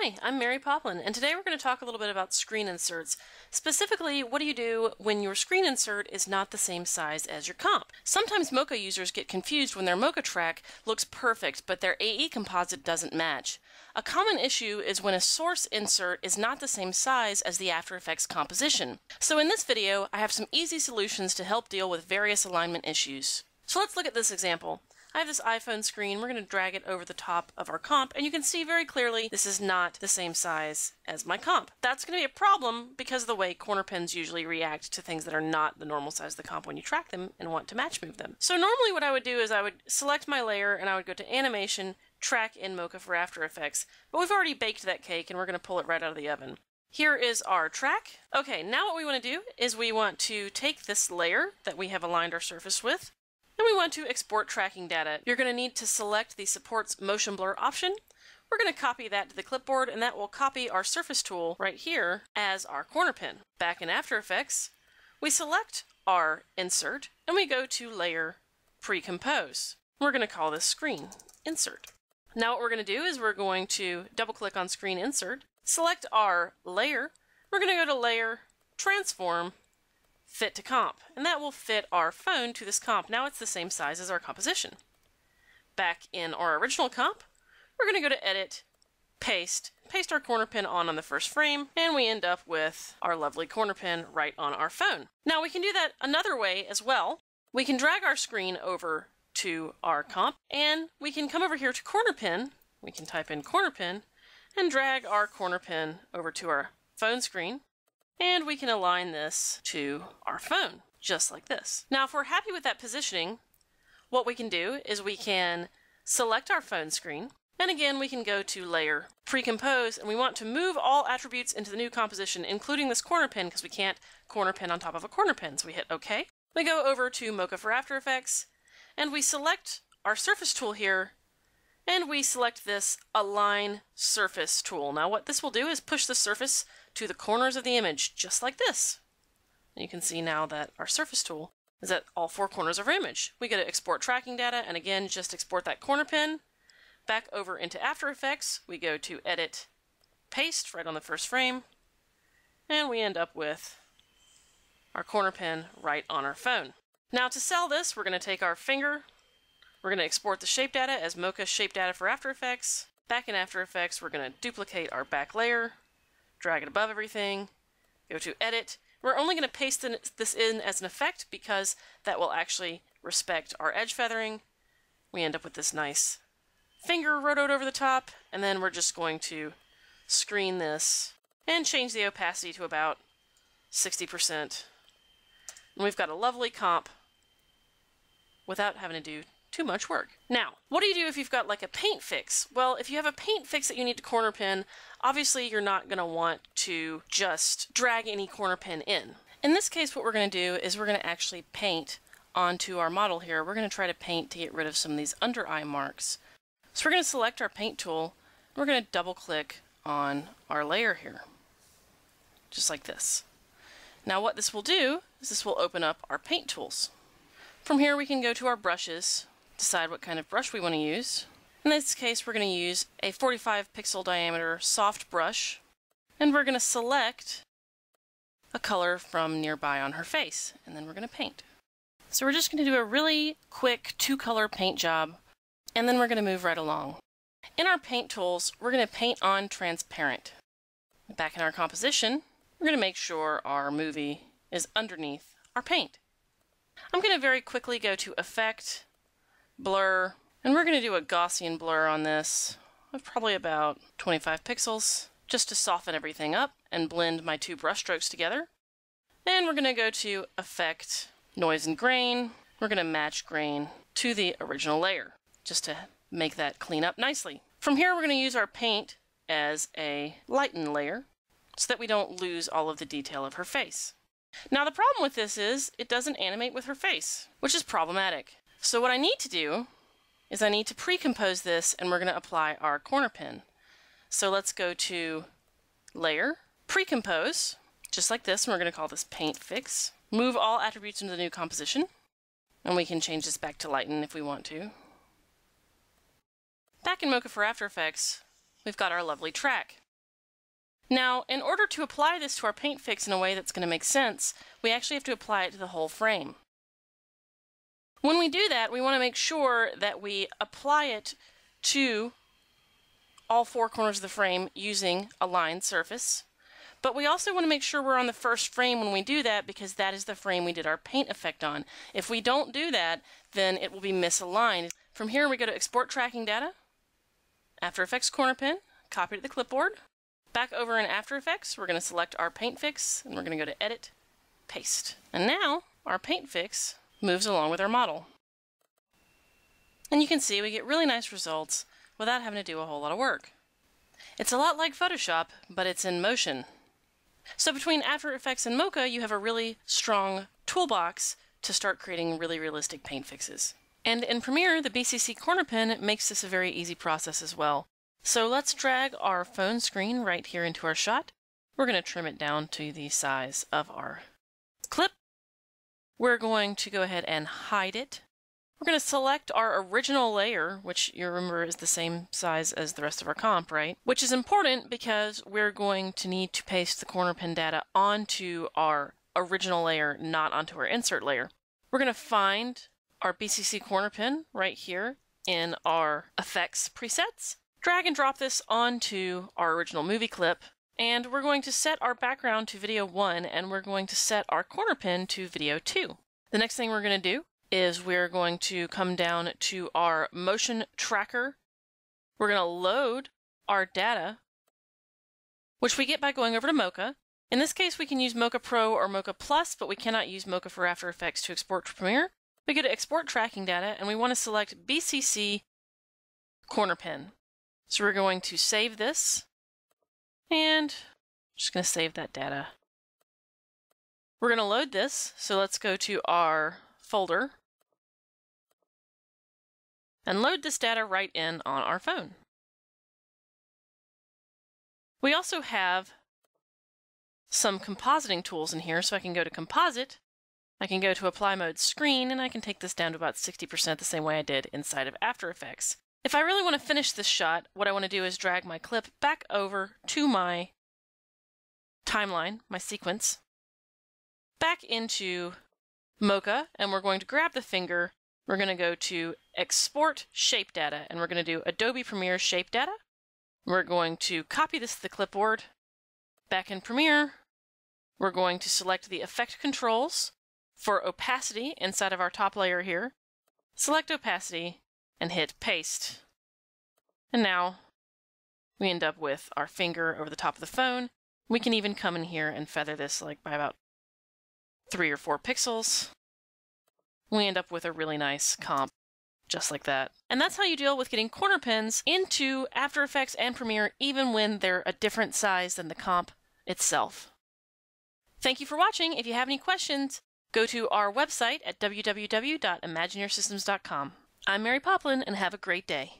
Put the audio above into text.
Hi, I'm Mary Poplin, and today we're going to talk a little bit about screen inserts. Specifically, what do you do when your screen insert is not the same size as your comp? Sometimes Mocha users get confused when their Mocha track looks perfect, but their AE composite doesn't match. A common issue is when a source insert is not the same size as the After Effects composition. So in this video, I have some easy solutions to help deal with various alignment issues. So let's look at this example. I have this iPhone screen. We're going to drag it over the top of our comp, and you can see very clearly this is not the same size as my comp. That's going to be a problem because of the way corner pins usually react to things that are not the normal size of the comp when you track them and want to match move them. So normally what I would do is I would select my layer and I would go to Animation, Track in Mocha for After Effects, but we've already baked that cake and we're going to pull it right out of the oven. Here is our track. Okay, now what we want to do is we want to take this layer that we have aligned our surface with, and we want to export tracking data. You're going to need to select the supports motion blur option. We're going to copy that to the clipboard and that will copy our surface tool right here as our corner pin. Back in After Effects, we select our insert and we go to Layer, Pre-Compose. We're going to call this Screen Insert. Now what we're going to do is we're going to double click on Screen Insert, select our layer, we're going to go to Layer, Transform, fit to comp, and that will fit our phone to this comp. Now it's the same size as our composition. Back in our original comp, we're going to go to Edit, Paste, paste our corner pin on on the first frame, and we end up with our lovely corner pin right on our phone. Now we can do that another way as well. We can drag our screen over to our comp, and we can come over here to corner pin, we can type in corner pin, and drag our corner pin over to our phone screen, and we can align this to our phone, just like this. Now, if we're happy with that positioning, what we can do is we can select our phone screen, and again, we can go to Layer, Pre-Compose, and we want to move all attributes into the new composition, including this corner pin, because we can't corner pin on top of a corner pin. So we hit OK. We go over to Mocha for After Effects, and we select our surface tool here, and we select this Align Surface tool. Now what this will do is push the surface to the corners of the image, just like this. And you can see now that our surface tool is at all four corners of our image. We go to export tracking data, and again, just export that corner pin. Back over into After Effects, we go to Edit, Paste right on the first frame, and we end up with our corner pin right on our phone. Now to sell this, we're going to take our finger, we're going to export the shape data as Mocha shape data for After Effects. Back in After Effects, we're going to duplicate our back layer, drag it above everything, go to edit. We're only going to paste this in as an effect because that will actually respect our edge feathering. We end up with this nice finger rotoed over the top, and then we're just going to screen this and change the opacity to about 60%. And we've got a lovely comp without having to do too much work. Now, what do you do if you've got like a paint fix? Well, if you have a paint fix that you need to corner pin, obviously you're not going to want to just drag any corner pin in. In this case, what we're going to do is we're going to actually paint onto our model here. We're going to try to paint to get rid of some of these under eye marks. So we're going to select our paint tool. We're going to double click on our layer here, just like this. Now what this will do is this will open up our paint tools. From here we can go to our brushes, decide what kind of brush we want to use. In this case, we're going to use a 45 pixel diameter soft brush, and we're going to select a color from nearby on her face, and then we're going to paint. So we're just going to do a really quick two color paint job, and then we're going to move right along. In our paint tools, we're going to paint on transparent. Back in our composition, we're going to make sure our movie is underneath our paint. I'm going to very quickly go to Effect, blur, and we're going to do a Gaussian blur on this of probably about 25 pixels just to soften everything up and blend my two brush strokes together. And we're going to go to Effect, Noise and Grain. We're going to match grain to the original layer just to make that clean up nicely. From here, we're going to use our paint as a lighten layer so that we don't lose all of the detail of her face. Now the problem with this is it doesn't animate with her face, which is problematic. So what I need to do is I need to pre-compose this and we're going to apply our corner pin. So let's go to Layer, Pre-compose, just like this, and we're going to call this Paint Fix. Move all attributes into the new composition, and we can change this back to Lighten if we want to. Back in Mocha for After Effects, we've got our lovely track. Now, in order to apply this to our paint fix in a way that's going to make sense, we actually have to apply it to the whole frame. When we do that, we want to make sure that we apply it to all four corners of the frame using align surface. But we also want to make sure we're on the first frame when we do that because that is the frame we did our paint effect on. If we don't do that, then it will be misaligned. From here, we go to Export Tracking Data, After Effects Corner Pin, copy to the clipboard. Back over in After Effects, we're going to select our paint fix, and we're going to go to Edit, Paste. And now, our paint fix moves along with our model. And you can see we get really nice results without having to do a whole lot of work. It's a lot like Photoshop, but it's in motion. So between After Effects and Mocha, you have a really strong toolbox to start creating really realistic paint fixes. And in Premiere, the BCC corner pin makes this a very easy process as well. So let's drag our phone screen right here into our shot. We're going to trim it down to the size of our clip. We're going to go ahead and hide it. We're going to select our original layer, which you remember is the same size as the rest of our comp, right? Which is important because we're going to need to paste the corner pin data onto our original layer, not onto our insert layer. We're going to find our BCC corner pin right here in our effects presets. Drag and drop this onto our original movie clip, and we're going to set our background to video 1, and we're going to set our corner pin to video 2. The next thing we're going to do is we're going to come down to our motion tracker. We're going to load our data, which we get by going over to Mocha. In this case, we can use Mocha Pro or Mocha Plus, but we cannot use Mocha for After Effects to export to Premiere. We go to Export Tracking Data, and we want to select BCC Corner Pin. So we're going to save this, and I'm just going to save that data. We're going to load this, so let's go to our folder and load this data right in on our phone. We also have some compositing tools in here, so I can go to Composite, I can go to Apply Mode Screen, and I can take this down to about 60% the same way I did inside of After Effects. If I really want to finish this shot, what I want to do is drag my clip back over to my timeline, my sequence, back into Mocha, and we're going to grab the finger we're going to go to Export Shape Data, and we're going to do Adobe Premiere Shape Data. We're going to copy this to the clipboard. Back in Premiere, we're going to select the Effect Controls for opacity inside of our top layer here. Select opacity and hit Paste. And now we end up with our finger over the top of the phone. We can even come in here and feather this like by about three or four pixels we end up with a really nice comp just like that. And that's how you deal with getting corner pins into After Effects and Premiere even when they're a different size than the comp itself. Thank you for watching. If you have any questions, go to our website at www.imagineersystems.com. I'm Mary Poplin and have a great day.